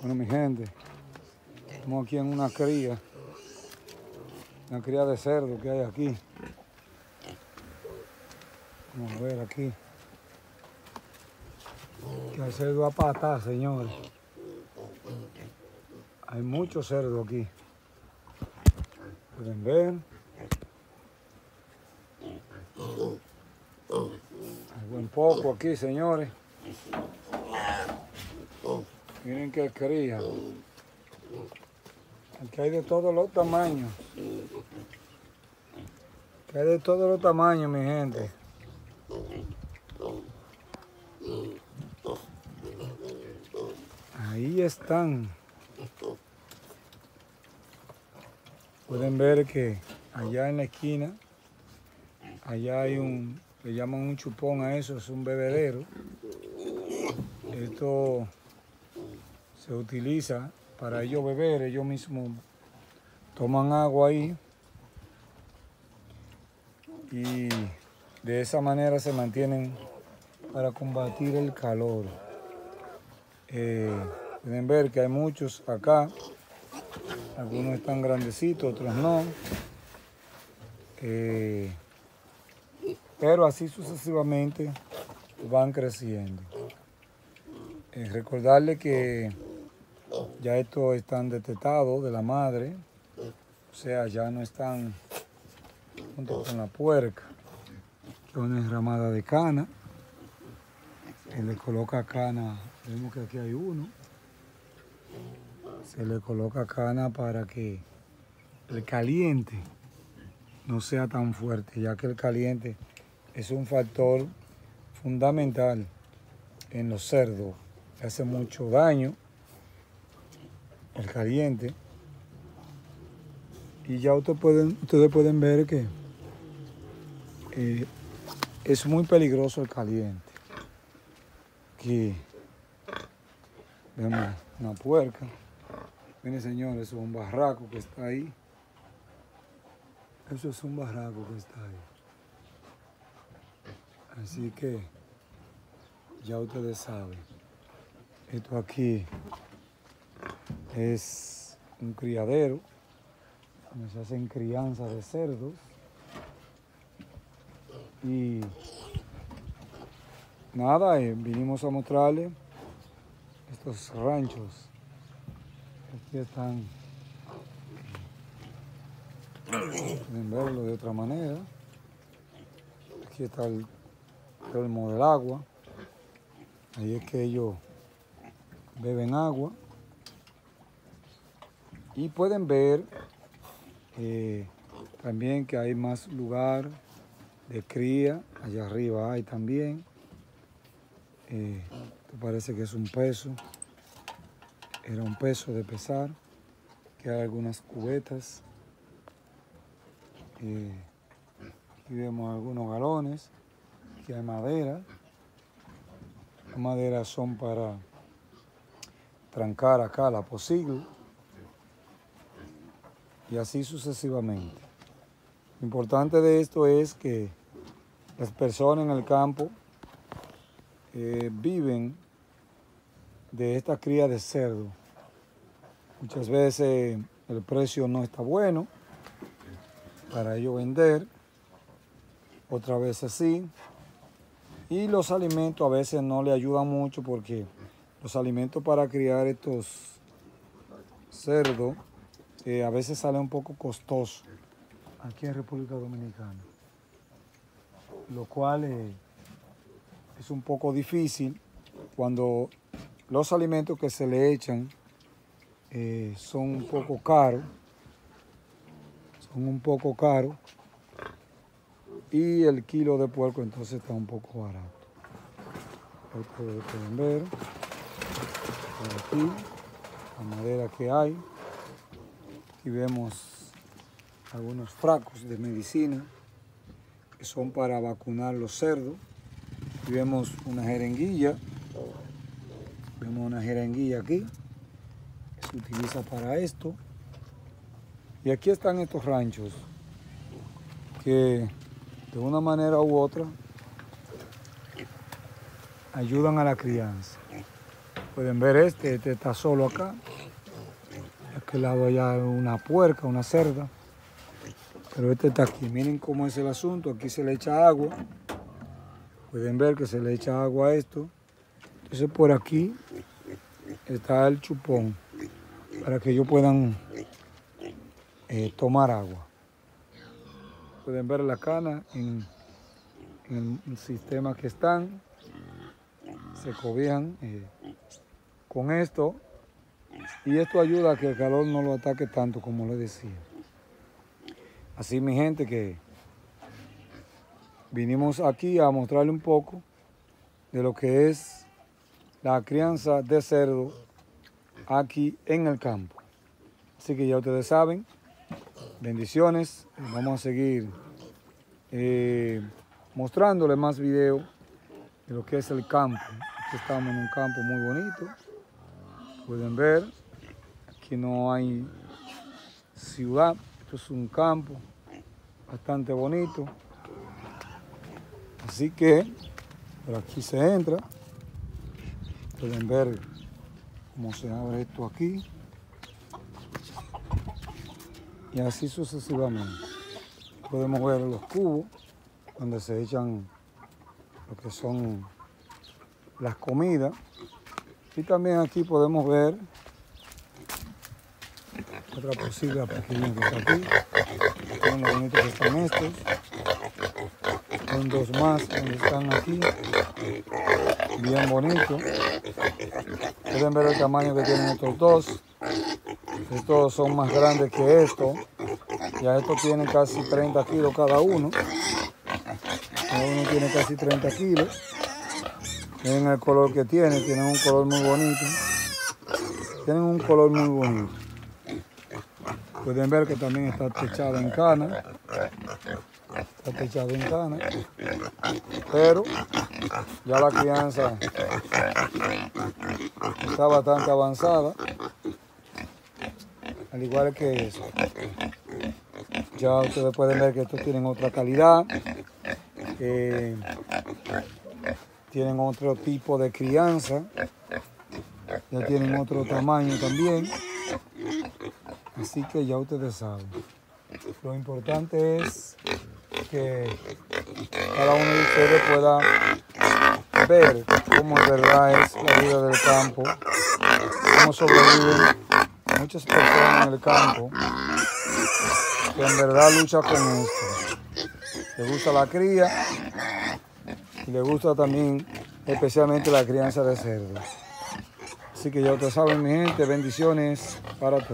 Bueno, mi gente, estamos aquí en una cría, una cría de cerdo que hay aquí. Vamos a ver aquí. Que el cerdo a patar, señores. Hay mucho cerdo aquí. Pueden ver. Hay buen poco aquí, señores. Miren qué cría. Aquí hay de todos los tamaños. Aquí hay de todos los tamaños, mi gente. Ahí están. Pueden ver que allá en la esquina, allá hay un, le llaman un chupón a eso, es un bebedero. Esto se utiliza para ellos beber, ellos mismos toman agua ahí y de esa manera se mantienen para combatir el calor. Eh, pueden ver que hay muchos acá, algunos están grandecitos, otros no. Eh, pero así sucesivamente van creciendo. Eh, recordarle que ya estos están detectados de la madre, o sea, ya no están junto con la puerca, que es una enramada de cana. Se le coloca cana, vemos que aquí hay uno. Se le coloca cana para que el caliente no sea tan fuerte, ya que el caliente es un factor fundamental en los cerdos. Le hace mucho daño el caliente. Y ya ustedes pueden, ustedes pueden ver que es muy peligroso el caliente. Aquí vemos una puerca. Miren señores, es un barraco que está ahí. Eso es un barraco que está ahí. Así que ya ustedes saben. Esto aquí es un criadero donde se hacen crianzas de cerdos y nada, eh, vinimos a mostrarles estos ranchos. Aquí están, pueden verlo de otra manera. Aquí está el termo del agua. Ahí es que ellos beben agua. Y pueden ver eh, también que hay más lugar de cría. Allá arriba hay también. Eh, parece que es un peso. Era un peso de pesar. Que hay algunas cubetas. Eh, aquí vemos algunos galones. Aquí hay madera. Las maderas son para trancar acá la posible y así sucesivamente. Lo importante de esto es que las personas en el campo eh, viven de esta cría de cerdo. Muchas veces el precio no está bueno para ellos vender, otra vez sí. Y los alimentos a veces no le ayudan mucho porque los alimentos para criar estos cerdos a veces sale un poco costoso aquí en República Dominicana, lo cual eh, es un poco difícil cuando los alimentos que se le echan eh, son un poco caros, son un poco caros y el kilo de puerco entonces está un poco barato. Pueden ver por aquí la madera que hay. Aquí vemos algunos fracos de medicina que son para vacunar los cerdos. Aquí vemos una jeringuilla. Vemos una jeringuilla aquí que se utiliza para esto. Y aquí están estos ranchos que de una manera u otra ayudan a la crianza. Pueden ver este, este está solo acá. Aquel lado allá una puerca, una cerda. Pero este está aquí. Miren cómo es el asunto. Aquí se le echa agua. Pueden ver que se le echa agua a esto. Entonces por aquí está el chupón para que ellos puedan eh, tomar agua. Pueden ver la cana en, en el sistema que están. Se cobijan eh, con esto y esto ayuda a que el calor no lo ataque tanto como les decía. Así mi gente que vinimos aquí a mostrarle un poco de lo que es la crianza de cerdo aquí en el campo. Así que ya ustedes saben, bendiciones, vamos a seguir eh, mostrándoles más videos de lo que es el campo. Aquí estamos en un campo muy bonito, pueden ver, aquí no hay ciudad, esto es un campo bastante bonito. Así que por aquí se entra. Pueden ver cómo se abre esto aquí. Y así sucesivamente. Podemos ver los cubos donde se echan lo que son las comidas. Y también aquí podemos ver otra posible pequeña que está aquí. Miren lo bonitos que están estos. Son dos más donde están aquí. Bien bonitos. Pueden ver el tamaño que tienen estos dos. Estos son más grandes que estos. Ya estos tienen casi 30 kilos cada uno. Cada uno tiene casi 30 kilos. Miren el color que tiene. Tienen un color muy bonito. Tienen un color muy bonito. Pueden ver que también está techado en cana. Está techado en cana. Pero ya la crianza está bastante avanzada. Al igual que eso. Ya ustedes pueden ver que estos tienen otra calidad. Tienen otro tipo de crianza. Ya tienen otro tamaño también. Así que ya ustedes saben. Lo importante es que cada uno de ustedes pueda ver cómo en verdad es la vida del campo, cómo sobreviven muchas personas en el campo que en verdad luchan con esto. Le gusta la cría y le gusta también especialmente la crianza de cerdos. Así que ya ustedes saben mi gente, bendiciones para todos.